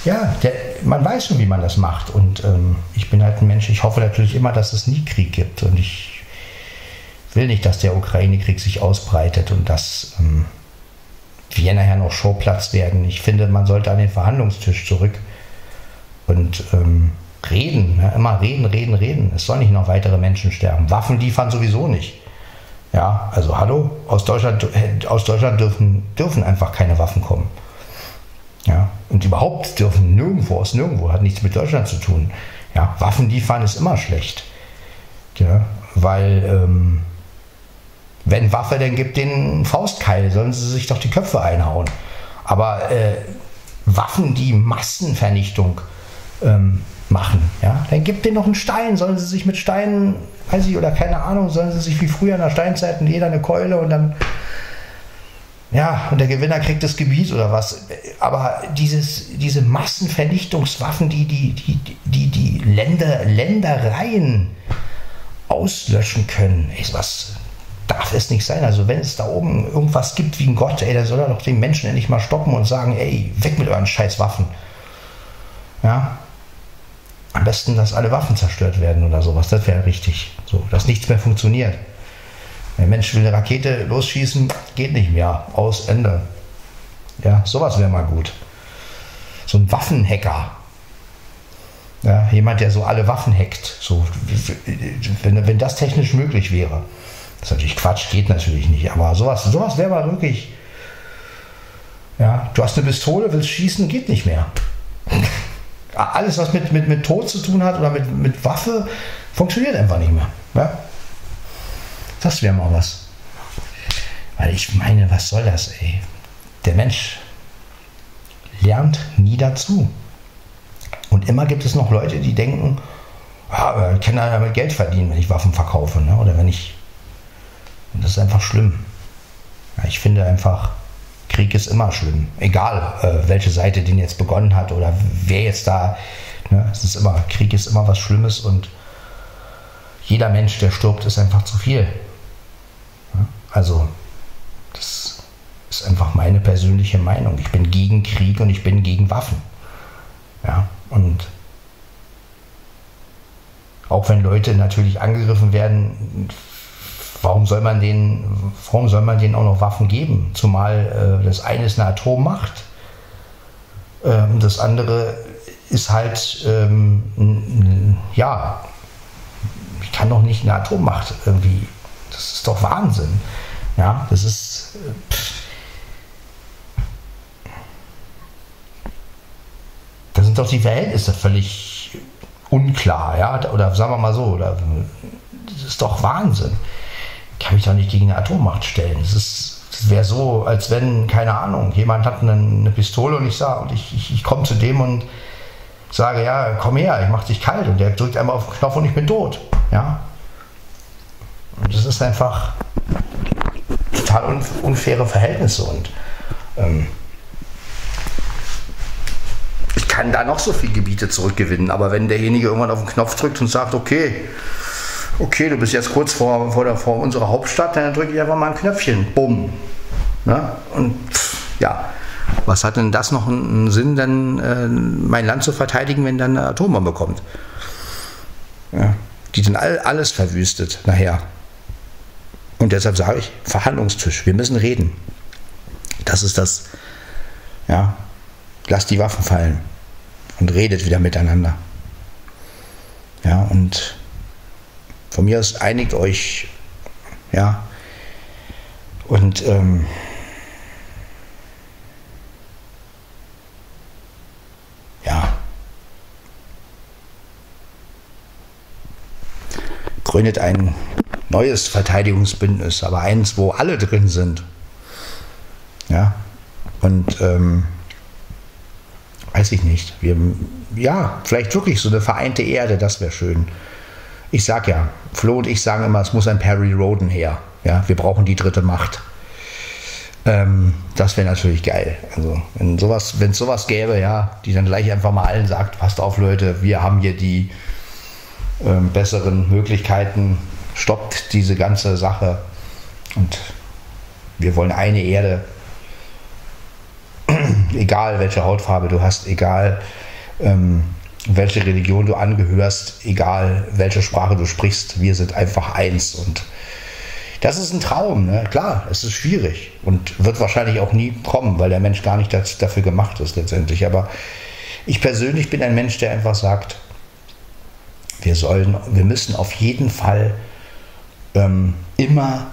ja, der, man weiß schon, wie man das macht. Und ähm, ich bin halt ein Mensch, ich hoffe natürlich immer, dass es nie Krieg gibt. Und ich will nicht, dass der Ukraine-Krieg sich ausbreitet und dass ähm, wir nachher noch Schauplatz werden. Ich finde, man sollte an den Verhandlungstisch zurück und ähm, reden. Ne? Immer reden, reden, reden. Es soll nicht noch weitere Menschen sterben. Waffen liefern sowieso nicht. Ja, also hallo, aus Deutschland, äh, aus Deutschland dürfen, dürfen einfach keine Waffen kommen. Ja, und überhaupt dürfen nirgendwo aus nirgendwo, hat nichts mit Deutschland zu tun. Ja, Waffen liefern ist immer schlecht. Ja, weil ähm, wenn Waffe, dann gibt den Faustkeil, sollen sie sich doch die Köpfe einhauen. Aber äh, Waffen, die Massenvernichtung ähm, machen, ja, dann gibt denen noch einen Stein, sollen sie sich mit Steinen, weiß ich, oder keine Ahnung, sollen sie sich wie früher in der Steinzeit jeder eine Keule und dann ja, und der Gewinner kriegt das Gebiet oder was. Aber dieses, diese Massenvernichtungswaffen, die die, die, die, die Länder, Ländereien auslöschen können, ey, was darf es nicht sein. Also wenn es da oben irgendwas gibt wie ein Gott, ey, dann soll er doch den Menschen endlich mal stoppen und sagen, ey, weg mit euren scheiß Waffen. Ja. Am besten, dass alle Waffen zerstört werden oder sowas. Das wäre richtig. So, dass nichts mehr funktioniert. Der Mensch will eine Rakete losschießen, geht nicht mehr. Aus, Ende. Ja, sowas wäre mal gut. So ein Waffenhacker. Ja, jemand, der so alle Waffen hackt. So, wenn, wenn das technisch möglich wäre. Das ist natürlich Quatsch, geht natürlich nicht. Aber sowas, sowas wäre mal wirklich. Ja, du hast eine Pistole, willst schießen, geht nicht mehr. Alles, was mit, mit, mit Tod zu tun hat oder mit, mit Waffe, funktioniert einfach nicht mehr. Ja? Das wäre mal was. Weil ich meine, was soll das, ey? Der Mensch lernt nie dazu. Und immer gibt es noch Leute, die denken, ja, ich kann damit Geld verdienen, wenn ich Waffen verkaufe. Ne? Oder wenn ich. Und das ist einfach schlimm. Ich finde einfach, Krieg ist immer schlimm. Egal, äh, welche Seite den jetzt begonnen hat oder wer jetzt da. Ne? Es ist immer, Krieg ist immer was Schlimmes und jeder Mensch, der stirbt, ist einfach zu viel. Also, das ist einfach meine persönliche Meinung. Ich bin gegen Krieg und ich bin gegen Waffen. Ja, und auch wenn Leute natürlich angegriffen werden, warum soll man denen, warum soll man denen auch noch Waffen geben? Zumal äh, das eine ist eine Atommacht, ähm, das andere ist halt, ähm, ja, ich kann doch nicht eine Atommacht irgendwie, das ist doch Wahnsinn. Ja, das ist. Pff. Da sind doch die Verhältnisse völlig unklar, ja, oder sagen wir mal so, das ist doch Wahnsinn. Kann mich doch nicht gegen eine Atommacht stellen. Das ist, das wäre so, als wenn, keine Ahnung, jemand hat eine, eine Pistole und ich sage, und ich, ich, ich komme zu dem und sage, ja, komm her, ich mach dich kalt und der drückt einmal auf den Knopf und ich bin tot. Ja. Und das ist einfach, total unfaire Verhältnisse und ähm, ich kann da noch so viele Gebiete zurückgewinnen, aber wenn derjenige irgendwann auf den Knopf drückt und sagt, okay, okay, du bist jetzt kurz vor, vor, der, vor unserer Hauptstadt, dann drücke ich einfach mal ein Knöpfchen, bumm. Ne? Und ja, was hat denn das noch einen Sinn, dann äh, mein Land zu verteidigen, wenn dann eine Atombombe kommt? Ja, die dann all, alles verwüstet nachher. Und deshalb sage ich, Verhandlungstisch, wir müssen reden. Das ist das, ja, lasst die Waffen fallen und redet wieder miteinander. Ja, und von mir aus einigt euch, ja, Und ähm, ja, gründet ein neues Verteidigungsbündnis, aber eins, wo alle drin sind. Ja, und ähm, weiß ich nicht. Wir, ja, vielleicht wirklich so eine vereinte Erde, das wäre schön. Ich sag ja, Flo und ich sagen immer, es muss ein Perry Roden her. Ja, wir brauchen die dritte Macht. Ähm, das wäre natürlich geil. Also, wenn sowas, wenn es sowas gäbe, ja, die dann gleich einfach mal allen sagt, passt auf, Leute, wir haben hier die ähm, besseren Möglichkeiten, stoppt diese ganze Sache und wir wollen eine Erde, egal welche Hautfarbe du hast, egal ähm, welche Religion du angehörst, egal welche Sprache du sprichst, wir sind einfach eins. Und das ist ein Traum, ne? klar, es ist schwierig und wird wahrscheinlich auch nie kommen, weil der Mensch gar nicht das, dafür gemacht ist letztendlich. Aber ich persönlich bin ein Mensch, der einfach sagt, wir sollen, wir müssen auf jeden Fall ähm, immer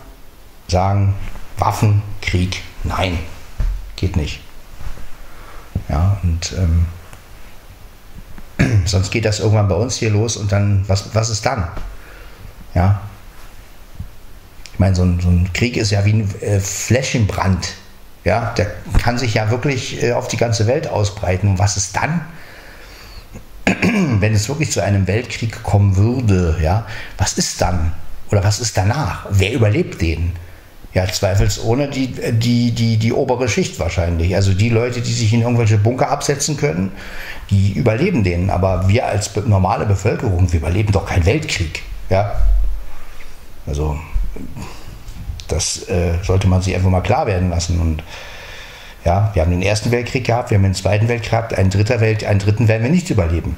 sagen, Waffen, Krieg, nein, geht nicht. Ja, und ähm, sonst geht das irgendwann bei uns hier los und dann, was, was ist dann? Ja. Ich meine, so ein, so ein Krieg ist ja wie ein äh, Flächenbrand. Ja, der kann sich ja wirklich äh, auf die ganze Welt ausbreiten. Und was ist dann? Wenn es wirklich zu einem Weltkrieg kommen würde, ja, was ist dann? Oder was ist danach? Wer überlebt den? Ja, zweifelsohne die, die, die, die obere Schicht wahrscheinlich. Also die Leute, die sich in irgendwelche Bunker absetzen können, die überleben den. Aber wir als normale Bevölkerung, wir überleben doch keinen Weltkrieg. Ja? Also das äh, sollte man sich einfach mal klar werden lassen. Und ja, wir haben den Ersten Weltkrieg gehabt, wir haben den Zweiten Weltkrieg gehabt, einen, dritter Welt, einen dritten werden wir nicht überleben.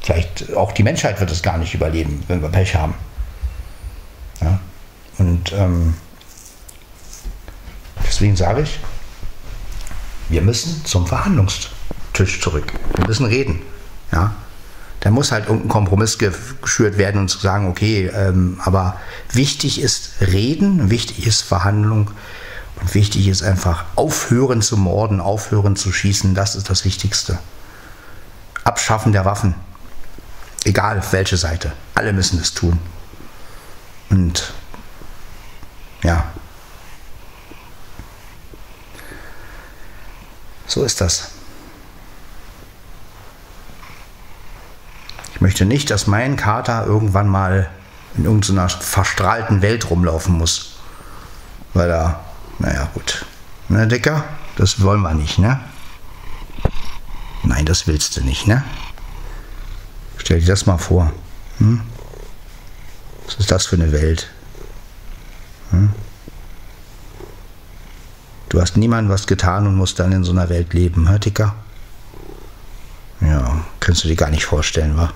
Vielleicht auch die Menschheit wird es gar nicht überleben, wenn wir Pech haben. Ja? Und ähm, Deswegen sage ich, wir müssen zum Verhandlungstisch zurück. Wir müssen reden. Ja? Da muss halt irgendein Kompromiss geschürt werden und zu sagen, okay, ähm, aber wichtig ist Reden, wichtig ist Verhandlung und wichtig ist einfach aufhören zu morden, aufhören zu schießen. Das ist das Wichtigste. Abschaffen der Waffen. Egal auf welche Seite. Alle müssen es tun. Und ja, So ist das. Ich möchte nicht, dass mein Kater irgendwann mal in irgendeiner verstrahlten Welt rumlaufen muss. Weil er, naja, gut. Ne, Dicker? Das wollen wir nicht, ne? Nein, das willst du nicht, ne? Stell dir das mal vor. Hm? Was ist das für eine Welt? Hm? Du hast niemandem was getan und musst dann in so einer Welt leben, hör Dicker? Ja, kannst du dir gar nicht vorstellen, wa?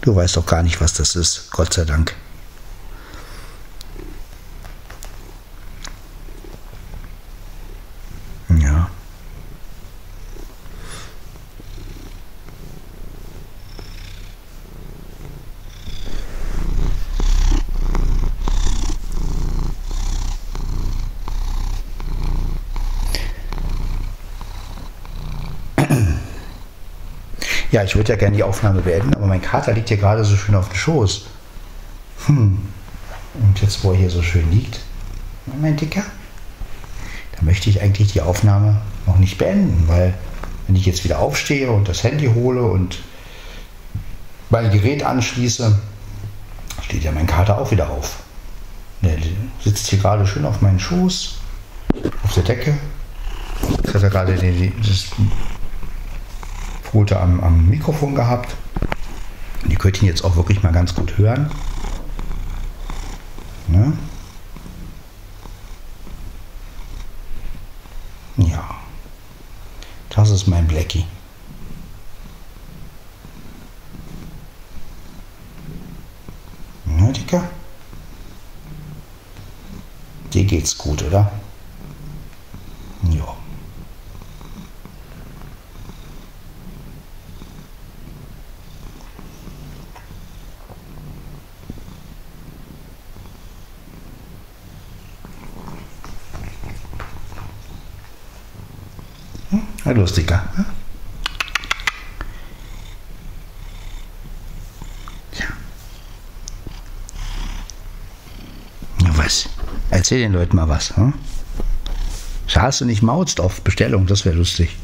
Du weißt doch gar nicht, was das ist, Gott sei Dank. Ja. Ja, ich würde ja gerne die Aufnahme beenden, aber mein Kater liegt hier gerade so schön auf dem Schoß. Hm. Und jetzt, wo er hier so schön liegt, mein Dicker, da möchte ich eigentlich die Aufnahme noch nicht beenden, weil wenn ich jetzt wieder aufstehe und das Handy hole und mein Gerät anschließe, steht ja mein Kater auch wieder auf. Der sitzt hier gerade schön auf meinen Schoß, auf der Decke. Jetzt hat er gerade das Pfote am, am Mikrofon gehabt. Die könnt ihr jetzt auch wirklich mal ganz gut hören. Ne? Ja, das ist mein Blackie. Dicker? Dir geht's gut, oder? Ja. Lustiger. Ne? Ja. Na was? Erzähl den Leuten mal was. Hm? Schade, du nicht mautst auf Bestellung, das wäre lustig.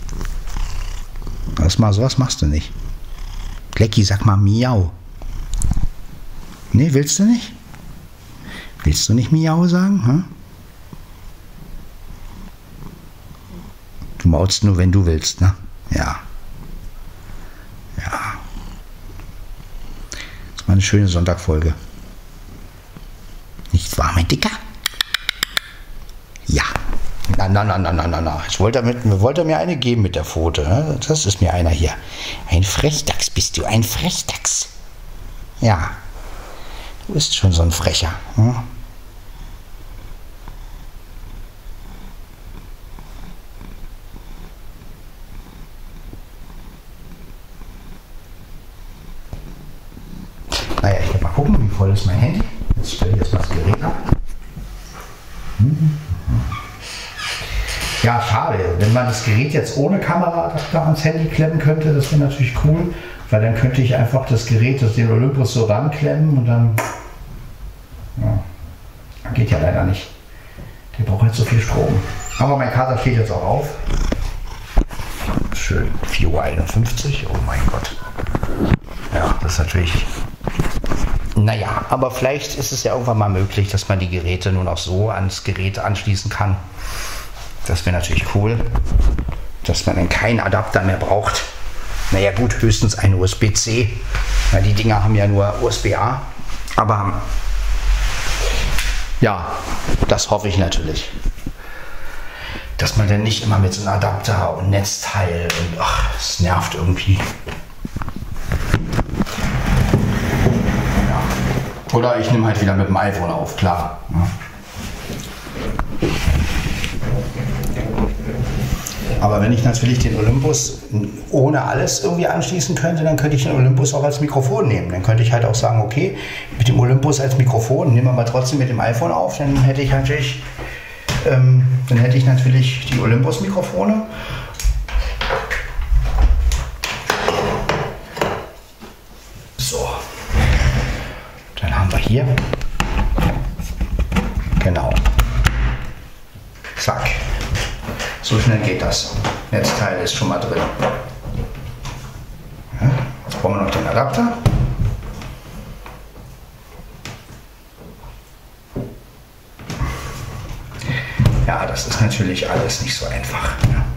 Das mal, sowas machst du nicht. Lecki, sag mal Miau. Nee, willst du nicht? Willst du nicht Miau sagen? Hm? Du maulst nur, wenn du willst, ne? Ja. Ja. Das ist mal eine schöne Sonntagfolge. Nicht wahr, mein Dicker? Ja. Na, na, na, na, na, na, na. Ich wollte, mit, wollte mir eine geben mit der Pfote. Ne? Das ist mir einer hier. Ein Frechdachs bist du, ein Frechdachs. Ja. Du bist schon so ein Frecher. Hm? Naja, ich werde mal gucken, wie voll ist mein Handy. Jetzt stelle ich jetzt mal das Gerät ab. Ja, schade. Wenn man das Gerät jetzt ohne Kameraadapter ans Handy klemmen könnte, das wäre natürlich cool, weil dann könnte ich einfach das Gerät, das den Olympus so ranklemmen und dann. Ja, geht ja leider nicht. Der braucht jetzt so viel Strom. Aber mein Kater steht jetzt auch auf. Schön. 4.51 Uhr. Oh mein Gott. Ja, das ist natürlich naja, aber vielleicht ist es ja irgendwann mal möglich, dass man die Geräte nun auch so ans Gerät anschließen kann. Das wäre natürlich cool, dass man dann keinen Adapter mehr braucht. Naja gut, höchstens ein USB-C. Ja, die Dinger haben ja nur USB-A. Aber ja, das hoffe ich natürlich. Dass man dann nicht immer mit so einem Adapter und Netzteil und ach, es nervt irgendwie. Oder ich nehme halt wieder mit dem iPhone auf, klar. Aber wenn ich natürlich den Olympus ohne alles irgendwie anschließen könnte, dann könnte ich den Olympus auch als Mikrofon nehmen. Dann könnte ich halt auch sagen, okay, mit dem Olympus als Mikrofon nehmen wir mal trotzdem mit dem iPhone auf. Dann hätte ich natürlich, ähm, dann hätte ich natürlich die Olympus-Mikrofone hier. Genau. So schnell geht das. Netzteil ist schon mal drin. Ja, jetzt brauchen wir noch den Adapter. Ja, das ist natürlich alles nicht so einfach. Ja.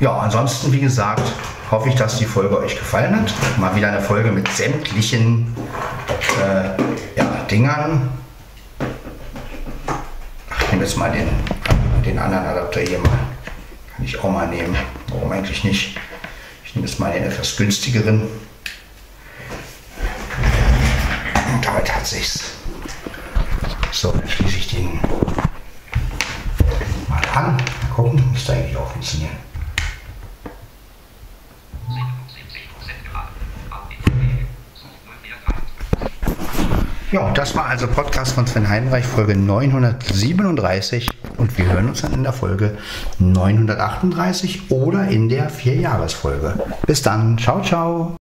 Ja, ansonsten, wie gesagt, hoffe ich, dass die Folge euch gefallen hat. Mal wieder eine Folge mit sämtlichen äh, ja, Dingern. Ich nehme jetzt mal den, den anderen Adapter hier mal. Kann ich auch mal nehmen. Warum eigentlich nicht? Ich nehme jetzt mal den etwas günstigeren. Und damit hat sich's. So, dann schließe ich den mal an. Mal gucken, müsste eigentlich auch funktionieren. Ja, das war also Podcast von Sven Heinreich, Folge 937 und wir hören uns dann in der Folge 938 oder in der Vierjahresfolge. Bis dann, ciao, ciao.